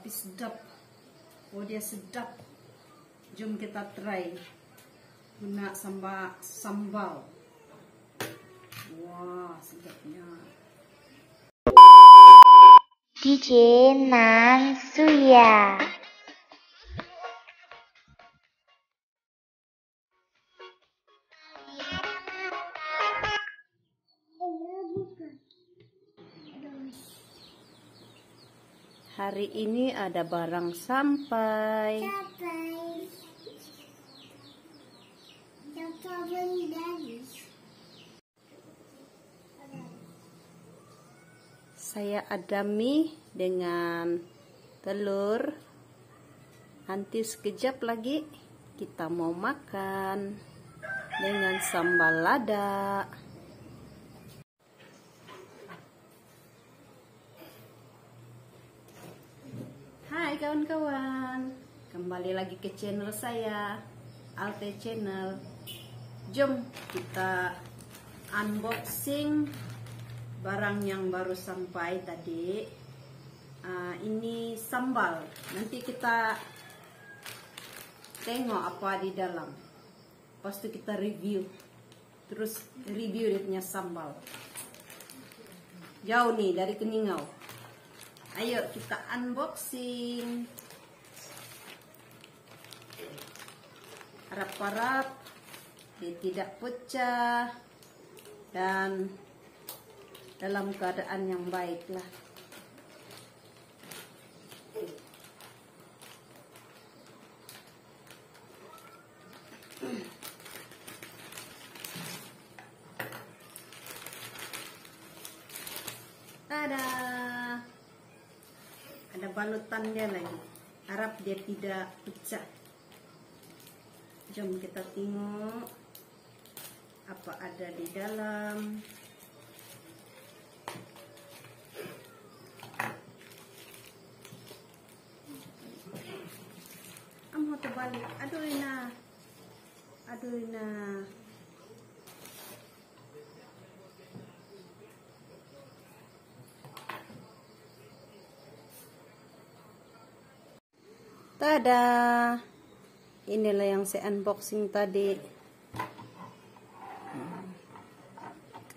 tapi sedap. Oh dia sedap. Jom kita try. Guna sambal sambal. Wah sedapnya. DJ Nan. Hari ini ada barang sampai. Saya ada mie dengan telur. Nanti sekejap lagi kita mau makan dengan sambal lada Kawan-kawan. Kembali lagi ke channel saya Alte Channel. Jom kita unboxing barang yang baru sampai tadi. Uh, ini sambal. Nanti kita tengok apa di dalam. Pas itu kita review. Terus review dia sambal. Jauh nih dari keningau ayo kita unboxing. Harap-harap dia tidak pecah dan dalam keadaan yang baik lah. Ada ada dia lagi. Harap dia tidak pecah. Jom kita tengok apa ada di dalam. Amo terbalik. Aduh Ina. Aduh Ina. Tada. Inilah yang saya unboxing tadi.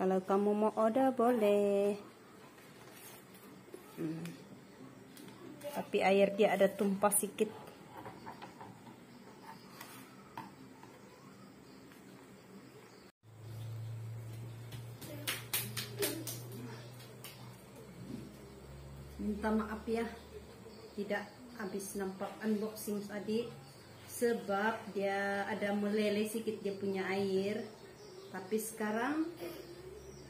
Kalau kamu mau order boleh. Hmm. Tapi air dia ada tumpah sedikit. Minta maaf ya, tidak habis nampak unboxing tadi sebab dia ada meleleh sedikit dia punya air. Tapi sekarang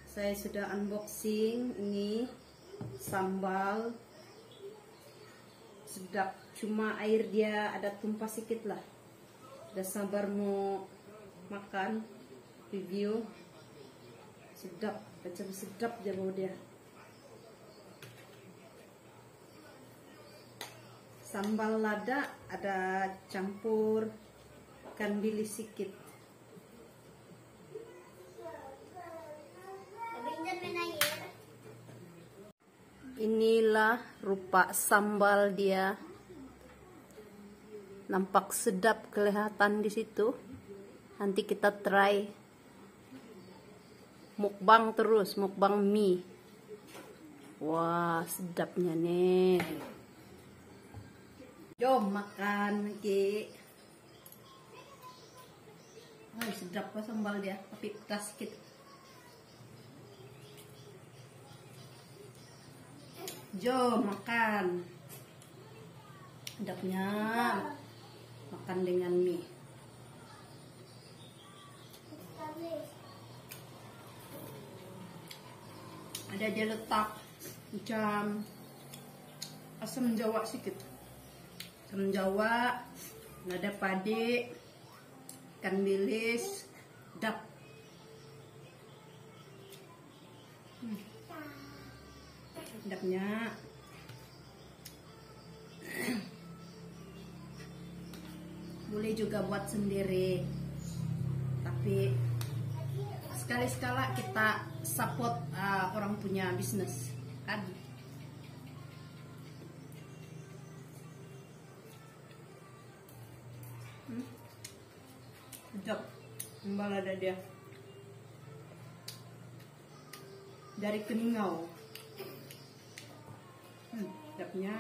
saya sudah unboxing ini sambal. Sedap cuma air dia ada tumpah sedikit lah. Udah sabar mau makan review. Sedap macam sedap bau dia sambal lada ada campur ikan sedikit inilah rupa sambal dia. Nampak sedap kelihatan di situ. Nanti kita try. Mukbang terus mukbang mie. Wah sedapnya nih jom makan lagi Wah, sedap kok sambal dia tapi pedas sedikit Jom makan. Sedapnya makan dengan mie. Ada dia letak macam asam jawa sedikit. Asam jawa, lada padi, ikan bilis, dap. Hmm sedapnya boleh juga buat sendiri tapi sekali-sekala kita support uh, orang punya bisnis. Kan hmm? sedap ada dia. Dari keningau. Hmm, sedapnya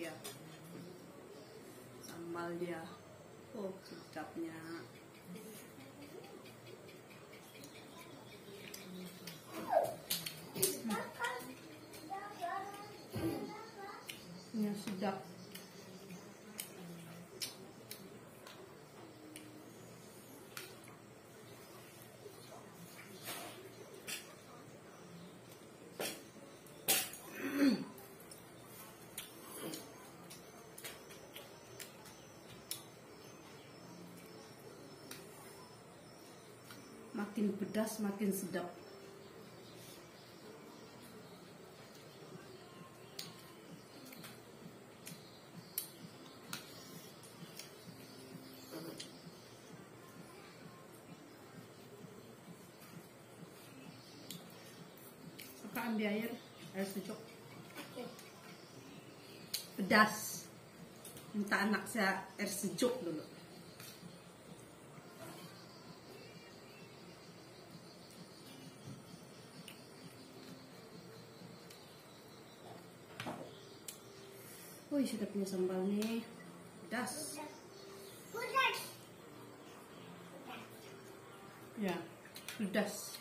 dia sambal dia. Oh sedapnya ya sedap makin pedas makin sedap. Suka ambil air air sejuk. Pedas. Minta anak saya air sejuk dulu Wih, sedapnya sambal nih. Pedas. Ya, pedas.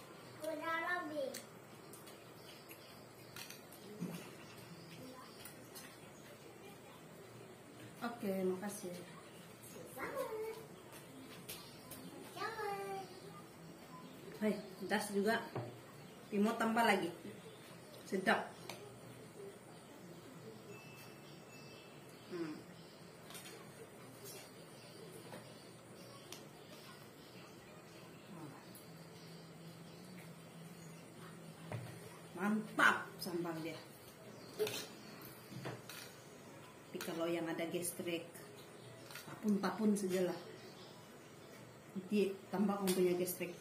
Oke, makasih. Hai, pedas juga. Timo tambah lagi. Sedap. Mantap sambal dia. Tapi kalau yang ada gastrik, tapun-tapun sajalah. Nanti tambah punya gastrik.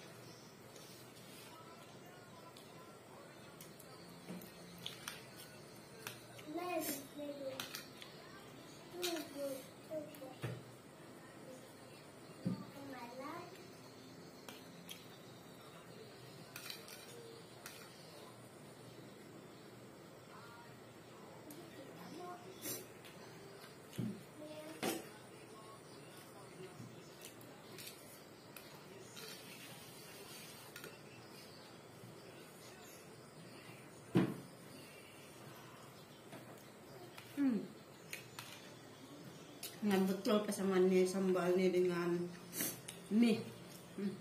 Hmm. Dengan betul pasangannya sambalnya dengan mie. Hmm.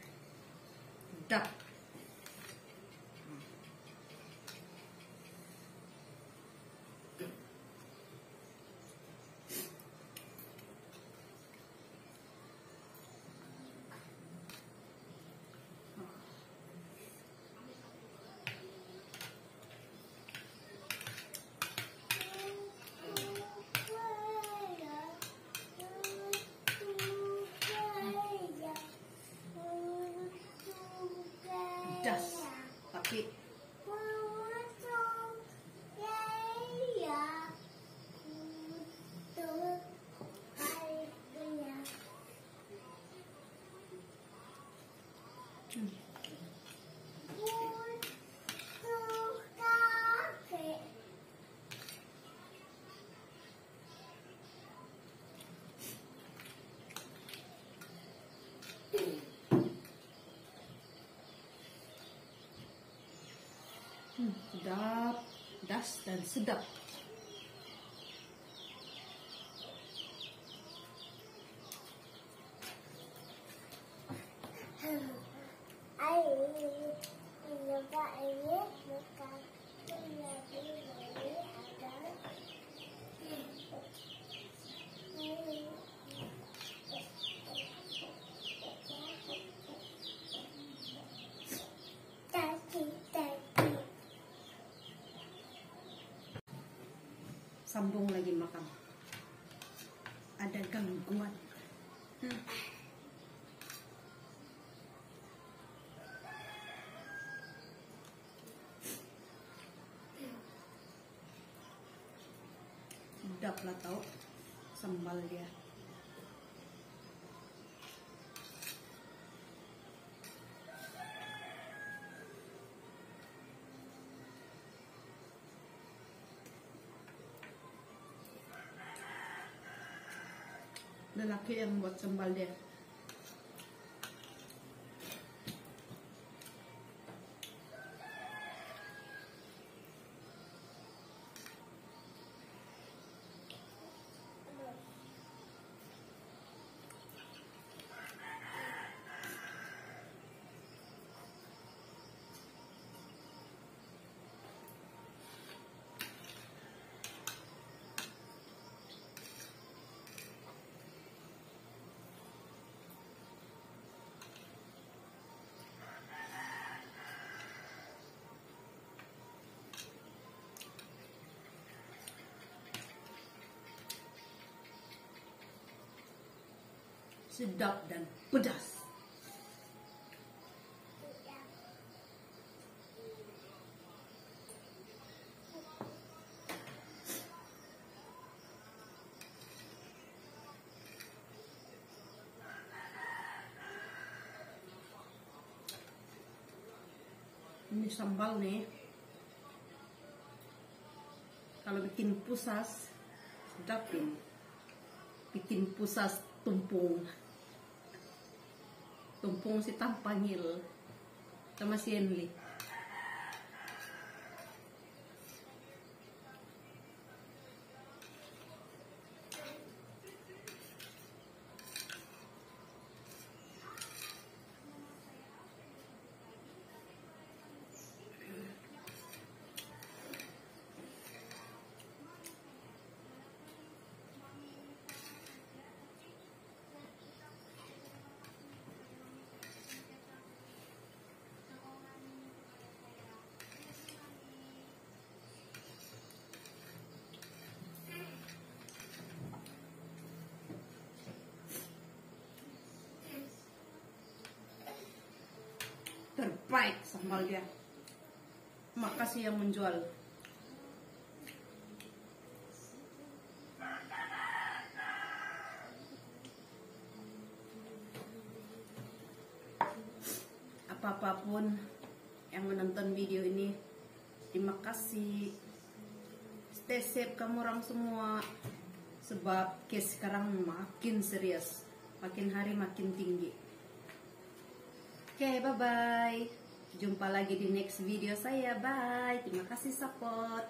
Hmm, sedap, pedas dan sedap. Sambung lagi makan. Ada gangguan. Sedap lah tau sambal dia. Lelaki yang buat sambal sedap dan pedas. Ini sambal nih. Kalau bikin pusas, sedap ini. Bikin pusas tumpung tumpong si Tampangil tama si Henley terbaik sambal dia. Makasih yang menjual. Apa-apapun yang menonton video ini terima kasih. Stay safe kamu orang semua. Sebab case sekarang makin serius. Makin hari makin tinggi oke okay, bye bye jumpa lagi di next video saya. Bye. Terima kasih support